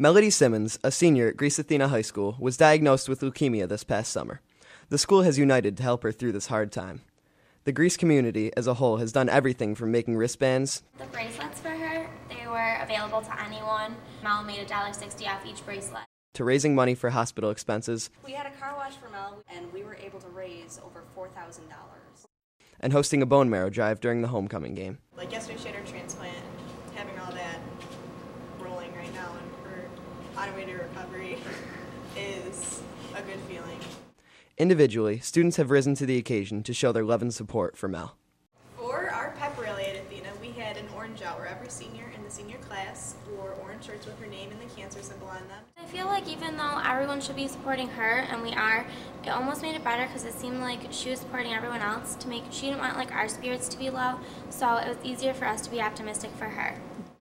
Melody Simmons, a senior at Greece Athena High School, was diagnosed with leukemia this past summer. The school has united to help her through this hard time. The Greece community as a whole has done everything from making wristbands The bracelets for her, they were available to anyone. Mel made $1.60 off each bracelet. to raising money for hospital expenses We had a car wash for Mel, and we were able to raise over $4,000. and hosting a bone marrow drive during the homecoming game. Like yesterday, she had her transplant, having all that rolling right now and her on her way to recovery is a good feeling. Individually, students have risen to the occasion to show their love and support for Mel. For our pep rally at Athena, we had an orange out where every senior in the senior class wore orange shirts with her name and the cancer symbol on them. I feel like even though everyone should be supporting her, and we are, it almost made it better because it seemed like she was supporting everyone else to make, she didn't want like our spirits to be low, so it was easier for us to be optimistic for her.